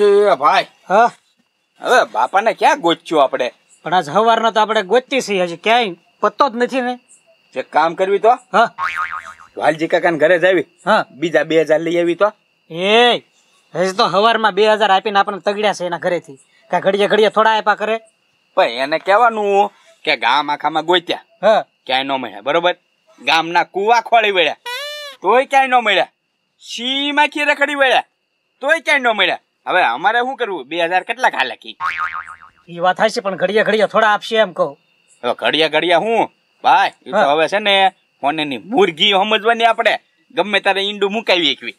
એ ભાઈ. હા? હવે બાપાને ક્યાં ગોચ્યું આપણે? પણ આજ સવારનો તો આપણે ગોતતી છીએ હજી ક્યાંય પત્તો જ નથી ને. જે કામ કરવી તો? હા. વાલજી કાકાને ઘરે જ આવી? હા. બીજા બે હજાર લઈ આવી તો? એ હજી તો સવારમાં બે હજાર આપીને આપણને તગડ્યા છે એના ઘરેથી. કા ઘડીએ ઘડીએ થોડા આપ્યા કરે. પણ એને કહેવાનું કે ગામ આખામાં ગોત્યા. હા. ક્યાંય ન મળ્યા બરોબર? ગામના કુવા ખોળી વળ્યા. તોય ક્યાંય ન મળ્યા. સીમાંથી ખડી વળ્યા તોય ક્યાંય ન મળ્યા હવે અમારે શું કરવું? બે હજાર કેટલા ખાલે કી? એ વાત હશે પણ ઘડિયા ઘડિયા થોડા આપશે એમ કહું. હવે ઘડિયા ઘડિયા હું? ભાઈ એ તો હવે છે ને ફોનની મુરગી સમજવાની આપણે. ગમે તારે ઈંડું મુકાવી એકવી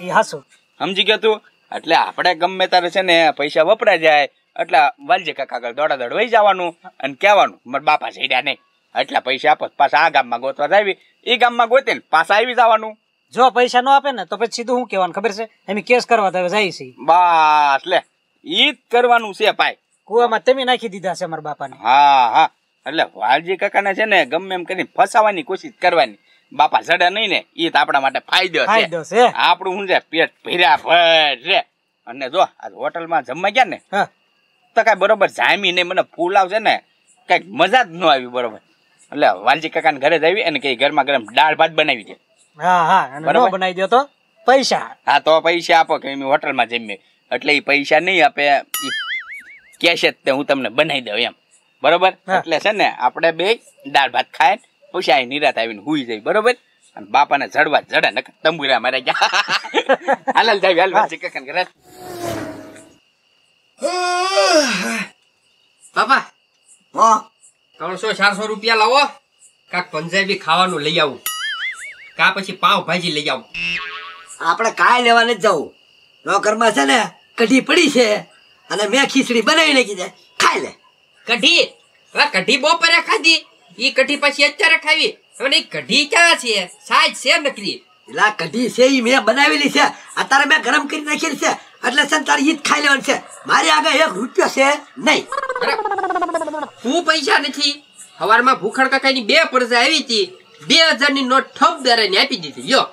એ હાસું સમજી ગયો તું? એટલે આપણે ગમે તારે છે ને પૈસા વપરાય જાય એટલે વાલજે કાકા આગળ દોડા દોડ વહી જવાનું અને કહેવાનું મારા બાપા છેડ્યા નહીં. એટલા પૈસા આપો પાછા આ ગામમાં ગોતવા જાવી. એ ગામમાં ગોતે ને પાછા આવી જવાનું. જો પૈસા ન આપે ને તો પછી સીધું શું કહેવાનું? ખબર છે? એમ કેસ કરવા તો જાય છે. બસ લે. ઈ જ કરવાનું છે ભાઈ. કુવામાં તમે નાખી દીધા છે મારા બાપાને. હા હા. એટલે વાલજી કાકાને છે ને ગમે એમ કરીને ફસાવાની કોશિશ કરવાની. બાપા જડે નહીં ને ઈ તો આપણા માટે ફાયદો છે. ફાયદો છે. આપણું શું છે? પેટ ભર્યા ભર છે. અને જો આ હોટલમાં જમવા ગયા ને હા. તો કાંઈ બરોબર જામી નહીં. મને ફૂલાવ છે ને કંઈક મજા જ ન આવી બરોબર. એટલે વાલજી કાકાને ઘરે જ આવી અને કઈ ઘરમાં ગરમ દાળ ભાત બનાવી દે. હા હા બરાબર. બનાવી દો તો પૈસા. હા તો પૈસા આપો કે અમે હોટલમાં જમીએ. એટલે એ પૈસા નહીં આપે કેશ જ તે હું તમને બનાવી દઉં એમ. બરોબર? એટલે છે ને આપણે બે દાળ ભાત ખાય પૈસા નિરાત આવીને હુઈ જાય બરોબર? અને બાપાને જડવા જડે નકર તંબુરા મારે ગયા. હાલ જાય હાલ વાલજી કાકાને કરે બાપા હા. ત્રણસો ચારસો રૂપિયા લાવો. કાક પંજાબી ખાવાનું લઈ આવું. કા પછી પાવ ભાજી લઈ આવું? આપણે કાય લેવાને જ જવું. નોકરમાં છે ને કઢી પડી છે અને મેં ખીચડી બનાવી નાખી છે. ખાઈ લે. કઢી? હવે કઢી બપોરે ખાધી. ઈ કઢી પછી અત્યારે ખાવી. અને ઈ કઢી ક્યાં છે? સાજ છે નકરી. એલા કઢી છે ઈ મેં બનાવેલી છે. અત્યારે મેં ગરમ કરી નાખેલી છે. એટલે છે તારે ઈ જ ખાઈ લેવાની છે. મારી આગળ એક રૂપિયો છે નહીં. હું પૈસા નથી. સવારમાં ભૂખડ કાકાની બે પડઝા આવી હતી. બે હજારની નોટ ઠપ દારાની આપી દીધી. યો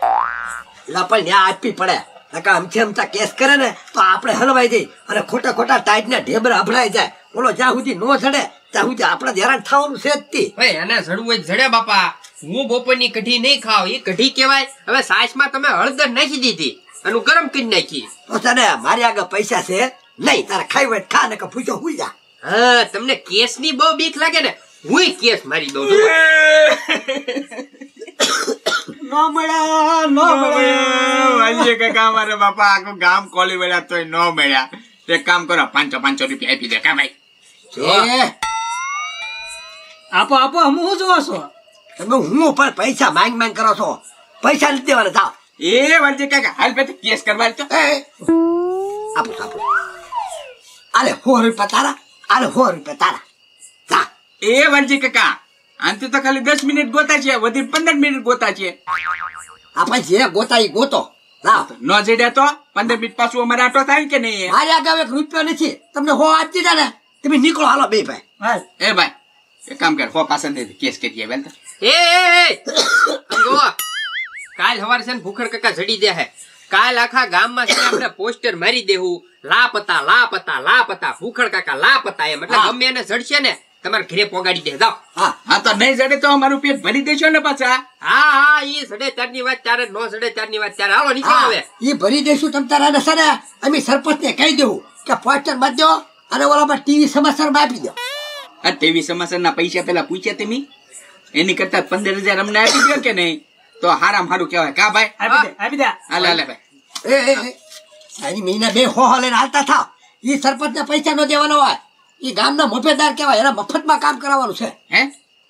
એલા પણ આપવી પડે. નકા અમથી અમથા કેસ કરે ને તો આપણે હલવાઈ જઈ અને ખોટા ખોટા ટાઈટ ને ઢેબરા અભડાઈ જાય. બોલો જ્યાં સુધી નો ચડે ત્યાં સુધી આપણે હેરાન થવાનું છે જ તી. ભાઈ એને જડવું હોય જડે બાપા. હું બપોરની કઢી નહીં ખાવ. એ કઢી કહેવાય. હવે સાસમાં તમે હળદર નાખી દીધી. અને ગરમ કરી નાખી. તો તને ને મારી આગળ પૈસા છે? નહીં તારે ખાઈ હોય ખા ને કે પૂછો હુઈ જા. હા તમને કેસની બહુ બીક લાગે ને હું કેસ મારી દઉં છું. નો મળ્યા બાપા આખું ગામ કોલી વળ્યા તોય ન મળ્યા તો કામ કરો પાંચસો પાંચસો રૂપિયા આપી દે. કા ભાઈ એ, આપો આપો હું શું જોવો છો? તમે હું પણ પૈસા માંગ માંગ કરો છો? પૈસા નથી દેવાના જાઓ. એ વાંચે કાકા હાલ પછી કેસ કરવા તો. આપો આપો. આલે સો રૂપિયા તારા અરે હો રૂપિયા તારા. એ વાંચી કાકા આનથી તો ખાલી દસ મિનિટ ગોતા છે વધી પંદર મિનિટ ગોતા છે. આપણે જે ગોતા એ ગોતો ન જડ્યા તો પંદર મિનિટ પાછું અમારે આટો થાય કે નહીં મારે આગળ એક રૂપિયો નથી. તમને હો આપતી દીધા ને તમે નીકળો હાલો બે ભાઈ. એ ભાઈ એક કામ કર હો પાછળ દે કેસ કરી વેલ તો. એ એ, એ આમ કાલ સવારે છે ને ભૂખડ કાકા જડી દે હે. કાલ આખા ગામમાં છે આપણે પોસ્ટર મારી દેવું લાપતા લાપતા લાપતા ભૂખડ કાકા લાપતા એમ. એટલે. ગમે એને જડશે ને તમારે ઘરે પોગાડી દે જાઓ હા હા તો નહીં જડે તો અમારું પેટ ભરી દેશો ને પાછા. હા હા ઈ સડે ચારની વાત ત્યારે નો સડે ચારની વાત ત્યારે. હાલો નીચે આવે ઈ ભરી દેશું તમ તારા ને સરે. અમે સરપંચ ને કહી દેવું કે પોસ્ટર મત દો અને ઓલામાં ટીવી સમાચારમાં આપી દો. આ ટીવી સમાચારના પૈસા પેલા પૂછ્યા તમે? એની કરતા પંદર હજાર અમને આપી દો કે નહીં? તો હારામ હારું કહેવાય. કા ભાઈ? આપી દે આપી દે. હાલે હાલે ભાઈ. એ એ એ. મહિના બે હો હાલે હાલતા થા ઈ સરપંચ ને પૈસા નો દેવાનો હોય. ઈ ગામના મફતદાર કહેવાય એના મફતમાં કામ કરાવવાનું છે. હે?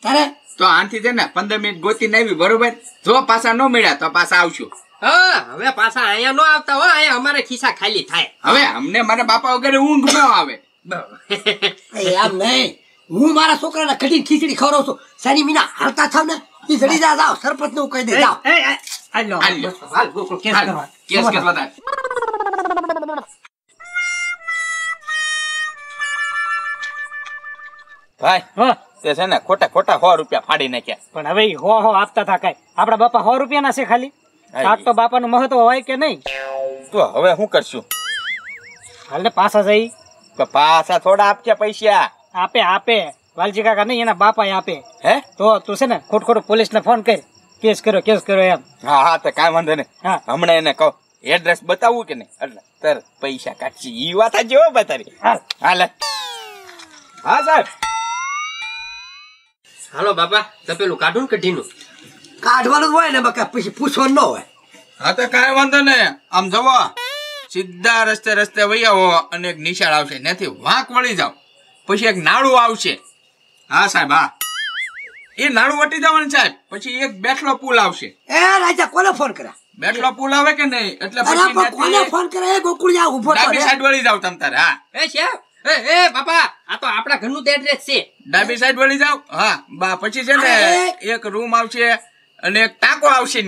તારે? તો આનથી છે ને પંદર મિનિટ ગોતી નાવી બરોબર? જો પાછા ન મળ્યા તો પાછા આવશું હવે પાછા અહીંયા નો આવતા હો અહીંયા અમારે ખિસ્સા ખાલી થાય. હવે અમને મારા બાપા વગેરે ઊંઘ ન આવે. એ આમ નહીં. હું મારા છોકરાને કઢી ખીચડી ખવડાવું છું. શનિ મીના હાલતા થાવ ને? એ જડી જા જાવ સરપંચ ને હું કહી દે જાવ હાલ ગોકુળ કેસ કરવા. કેસ કરવા ભાઈ હા. તે છે ને ખોટા ખોટા સો રૂપિયા ફાડી નાખ્યા. પણ હવે હો હો આપતા હતા કઈ. આપડા બાપા સો રૂપિયાના છે ખાલી. આજ તો બાપાનું મહત્વ હોય કે નહીં? તો હવે શું કરશું? હાલ ને પાછા જઈ. પાછા થોડા આપજે પૈસા. આપે આપે. વાલજી કાકા નહીં એના બાપા આપે. હે? તો તું છે ને ખોટ ખોટું પોલીસને ફોન કર. કેસ કર્યો કેસ કર્યો એમ. હા હા તો કાંઈ વાંધો નહીં. હા. હમણાં એને કહો એડ્રેસ બતાવવું કે નહીં? એટલે તર પૈસા કાચી એ વાત જ હો બતારી હાલ. હાલે. હા સાહેબ. હાલો બાપા તપેલું કાઢું ને કઢીનું કાઢવાનું હોય ને બકા પછી પૂછવાનું ન હોય. હા તો કાંઈ વાંધો ને આમ જવો સીધા રસ્તે રસ્તે વહી આવો અને એક નિશાળ આવશે. નથી વાંક વળી જાવ પછી એક નાળું આવશે. હા સાહેબ હા. એ નાળું વટી જવાનું સાહેબ. પછી એક બેઠલો પુલ આવશે. એ રાજા કોને ફોન કર્યા? બેઠલો પુલ આવે કે નહીં? એટલે પછી કોને ફોન કર્યા? એ જાવ ઊભો ડાબી સાઈડ વળી જાવ તમ તારે હા. એ છે એ એ બાપા આ તો આપણા ઘરનું એડ્રેસ છે. ડાબી સાઈડ વળી જાવ હા બા પછી છે ને એક રૂમ આવશે અને એક ટાંકો આવશે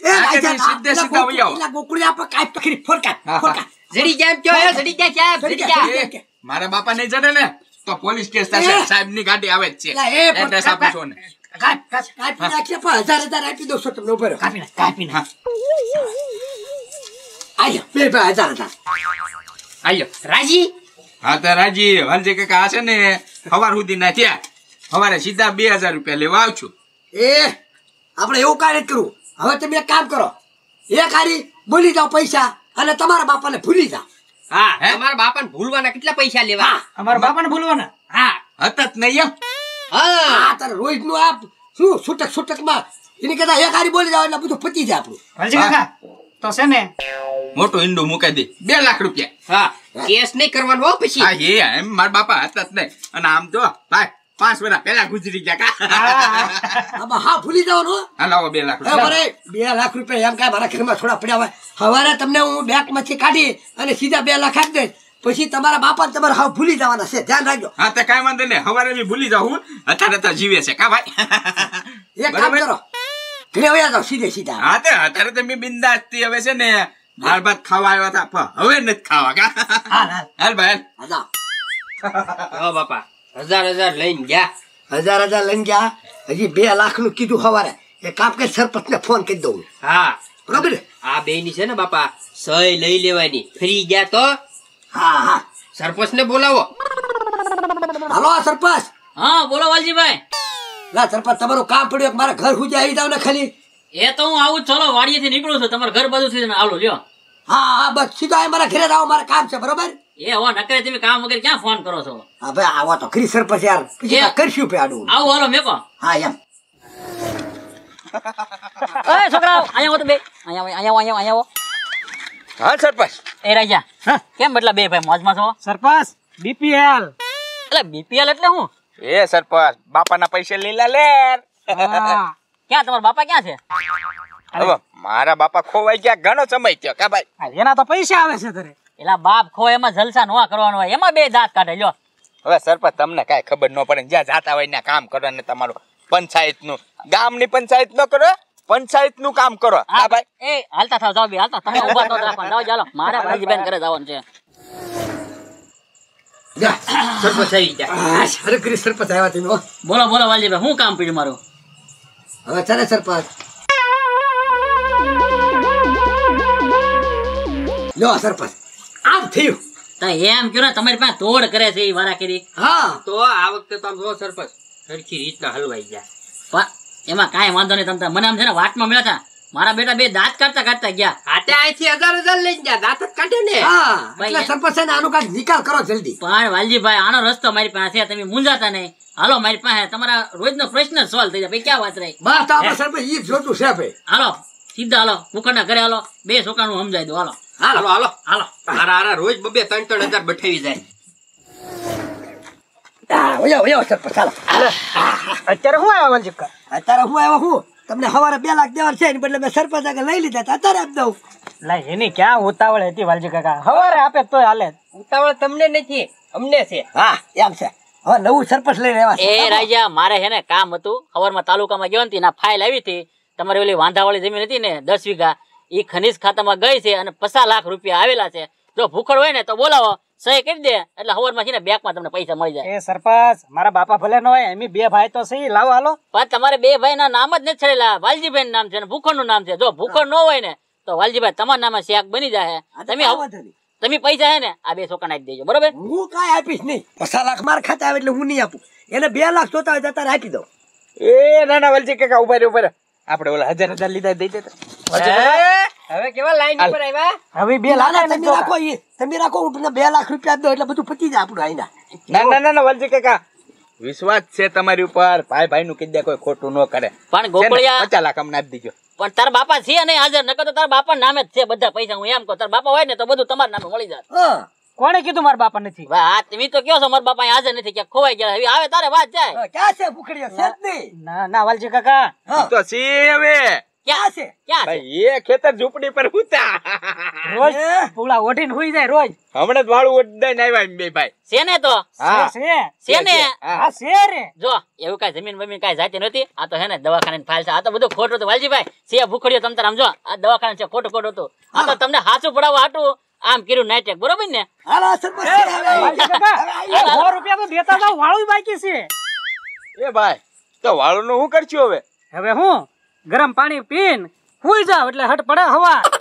આગળથી સીધે સીધા વહી આવો. ગોકુળિયા પર કાંઈ પકડી હા, હા. કર જડી જાય એમ કયો જડી જાય ક્યાં જડી જાય. મારા બાપા નહીં જડે ને તો પોલીસ કેસ થશે. સાહેબની ગાડી આવે જ છે. એડ્રેસ આપું છું ને. કાપ, કાપ, કાપી નાખીએ પણ હજાર હજાર આપી દો છો તમને ઊભો કાપી નાખ, કાપી નાખ. આલ્યો, બે ભાઈ હજાર હજાર. હાલ્યો રાજી? હા તો રાજી વાલજી કાકા આ છે ને સવાર સુધી ના થયા. સવારે સીધા બે હજાર રૂપિયા લેવા આવશું એ આપણે એવું કાંઈ નથી કરવું. હવે તમે એક કામ કરો. એક હારી બોલી જાઓ પૈસા અને તમારા બાપાને ભૂલી જાઓ. હા? તમારા બાપાને ભૂલવાના કેટલા પૈસા લેવા? અમારા બાપાને ભૂલવાના? હા. હતા જ નહીં એમ. હા. તારે રોજનું આપ શું છૂટક છૂટકમાં એની કરતા એક હારી બોલી જાઓ એટલે બધું પતી જાય આપણું. વાલજી કાકા તો છે ને મોટું ઈંડું મૂકી દે. બે લાખ રૂપિયા. હા. કેસ નહીં કરવાનો હો પછી. હા એ એમ મારા બાપા હતા જ નહીં. અને આમ તો ભાઈ પાંચ વર્ષ પેલા ગુજરી ગયા કા? હા. ભૂલી જવાનું હા. લાવો બે લાખ રૂપિયા. બે લાખ રૂપિયા એમ કાંઈ મારા ઘરમાં થોડા પડ્યા હોય. હવારે તમને હું બેંકમાંથી કાઢી અને સીધા બે લાખ આપી દઈશ. પછી તમારા બાપા તમારે હા ભૂલી જવાના છે. ધ્યાન રાખજો. હા તે કાંઈ વાંધો નહીં. હવારે બી ભૂલી જાઉં અત્યારે તો જીવે છે કા ભાઈ? એક કામ કરો. ઘરે વયા જાઓ સીધે સીધા. હા તે અત્યારે તો મેં બિંદાસથી હવે છે ને દાળ ભાત ખાવા આવ્યા હતા પણ હવે નથી ખાવા કા? હાલ હાલ. હાલ ભાઈ હા, બાપા. હજાર હજાર લઈને ગયા. હજાર હજાર લઈને ગયા? હજી બે લાખનું કીધું સવારે એ કાપ કે સરપંચ ને ફોન કરી દઉં. હા. બરોબર? આ બે ની છે ને બાપા સહી લઈ લેવાની. ફ્રી ગયા તો? હા હા. સરપંચ ને બોલાવો. હાલો આ સરપંચ. હા બોલો વાલજીભાઈ. લા સરપંચ તમારું કામ પડ્યું મારા ઘર સુધી આવી જાવ ને ખાલી? એ તો હું આવું જ ચલો વાડીએથી નીકળું છું. તમારા ઘર બાજુ થી આવું લ્યો. હા હા બસ. સીધો મારા ઘરે આવો મારા કામ છે બરોબર? એ હો નકરે તમે કામ વગર ક્યાં ફોન કરો છો? હવે આવો તો. ખરી સરપંચ યાર. પછી કરશું પે આડું આવું હાલો મેકો. હા એમ. એ છોકરાઓ અહીંયા આવો તો બે. અહીંયા અહીંયા અહીંયા અહીંયા હા સરપંચ. એ રાજા કેમ બદલા બે ભાઈ મોજમાં છો? સરપંચ બીપીએલ. એટલે બીપીએલ એટલે હું? એ સરપંચ બાપાના પૈસા લીલા લે. ક્યાં? તમારા બાપા ક્યાં છે? હવે મારા બાપા ખોવાઈ ગયા ઘણો સમય થયો. કા ભાઈ? એના તો પૈસા આવે છે તારે એલા બાપ ખો એમાં જલસા નો કરવાનો હોય. એમાં બે દાંત કાઢે લ્યો. હવે સરપંચ તમને કાંઈ ખબર ન પડે જ્યાં જાતા હોય કામ કરો ને તમારું પંચાયતનું ગામની પંચાયત ન કરો પંચાયતનું કામ કરો. હા. ભાઈ? એ હાલતા થાવ જાવ બે. હાલતા તમે ઊભા તો રાખવાનું. જાવ ચાલો. મારા ભાઈ બેન ઘરે જવાનું છે. જા. સરપંચ આવી ગયા. સરપંચ આવ્યા તમે બોલો બોલો વાલજીભાઈ હું કામ પડી મારું? હવે ચાલે સરપંચ. લો સરપંચ આમ થયું. તો એમ કયો ને તમારી પાસે તોડ કરે છે એ વારા કરી. હા. તો આ વખતે તો આમ જો સરપંચ સરખી રીતના હલવાઈ ગયા. પણ એમાં કાંઈ વાંધો નહીં તમે મને આમ છે ને વાટમાં મળ્યા હતા. મારા બેટા બે દાંત કાઢતા કાઢતા ગયા. હાથે અહીંથી હજાર હજાર લઈને ગયા. દાંત જ કાઢે ને. એટલે સરપંચ ને આનો કાંઈક નિકાલ કરો જલ્દી. પણ વાલજીભાઈ આનો રસ્તો મારી પાસે તમે મૂંઝાતા નહીં. હાલો મારી પાસે તમારા રોજનો પ્રશ્ન સોલ્વ થઈ જાય. ભાઈ ક્યાં વાત રહી? બસ તો આપણે સરપંચ ઈ જોતું છે ભાઈ. હાલો સીધા હાલો મુખંડા ઘરે હાલો. બે છોકરાનું સમજાઈ દો હાલો. હાલો હાલો હાલો. હારા હારા રોજ બબે ત્રણ ત્રણ હજાર બઠાવી જાય. અત્યારે હું આવ્યા વાલજી અત્યારે હું આવ્યો હું? તમને સવારે બે લાખ દેવા છે બદલે મેં સરપંચ આગળ લઈ લીધા અત્યારે આપી દઉં. લા એની ક્યાં ઉતાવળ હતી વાલજી કાકા? હવારે આપે તો હાલે. ઉતાવળ તમને નથી અમને છે. હા એમ છે. હવે નવું સરપંચ લઈ રહેવા એ રાજા મારે છે ને કામ હતું. સવારમાં તાલુકામાં ગયો ને એના ફાઇલ આવી હતી. તમારી ઓલી વાંધાવાળી જમીન હતી ને દસ વીઘા. એ ખનીજ ખાતામાં ગઈ છે અને પચાસ લાખ રૂપિયા આવેલા છે. જો ભૂખડ હોય ને તો બોલાવો. સહી કરી દે. એટલે સવારમાં છે ને બેંકમાં તમને પૈસા મળી જાય. એ સરપંચ મારા બાપા ભલે ન હોય એમી બે ભાઈ તો સહી. લાવો હાલો. પણ તમારે બે ભાઈ ના નામ જ નથી છેડેલા. વાલજીભાઈ નામ છે અને ભૂખણનું નામ છે. જો ભૂખણ ન હોય ને તો વાલજીભાઈ તમારા નામે શેક બની જાય તમે. તમે પૈસા હે ને આ બે છોકરા આપી દેજો. બરોબર? હું કાંઈ આપીશ નહીં. પચાસ લાખ માર ખાતા આવે એટલે હું નહીં આપું. એને બે લાખ જોતા હોય તારે આપી દઉં. એ ના ના વાલજી કાકા ઊભા રે ઊભા રે આપણે ઓલા હજાર હજાર લીધા દઈ દેતા. હવે કેવા લાઈન ઉપર આવ્યા? હવે બે લાખ તમે રાખો ઈ. તમે રાખો હું તમને બે લાખ રૂપિયા આપી એટલે બધું પતી જાય આપણું આઈના. ના ના ના ના વાલજી કાકા. વિશ્વાસ છે તમારી ઉપર. ભાઈ ભાઈ નું કીધે કોઈ ખોટું ન કરે. પણ ગોકળિયા પચાસ લાખ અમને આપી દીજો. પણ તારા બાપા છે નહીં હાજર નકર તો તારા બાપા નામે જ છે બધા પૈસા. હું એમ કહું તારા બાપા હોય ને તો બધું તમારા નામે મળી જાય. કોણે કીધું મારા બાપા નથી? આ તમે તો કયો છો મારા બાપા હાજર નથી ક્યાં ખોવાઈ ગયા. હવે આવે તારે વાત જાય. ક્યાં છે ભૂખડિયા છે જ નહીં. ના ના વાલજી કાકા. તો હવે. ક્યાં છે? ક્યાં છે એ ખેતર ઝૂંપડી પર હુતા. રોજ હે? ઓઢીને હુઈ જાય રોજ. હમણાં જ વાળું ઓડાઈને આવ્યા એમ બે ભાઈ. છે તો? હા. છે છે. છે હા. હા છે રે. જો એવું કઈ જમીન બમીન કઈ જાતી નથી આ તો હે ને દવાખાને ફાઇલ છે. આ તો બધું ખોટું હતું. વાલજીભાઈ છે ભૂખડીઓ તમ તાર સમજો આ દવાખાને છે ખોટું ખોટું હતું. આ તો તમને હાચું પડાવવા હાટું આમ કર્યું નાટક બરોબર ને? હાલો, હવે. રૂપિયા તો દેતા જાવ વાળું બાકી છે. એ ભાઈ તો વાળું નું શું કરશું હવે? હવે હું? ગરમ પાણી પીન સુઈ જાવ એટલે હટ પડે હવા.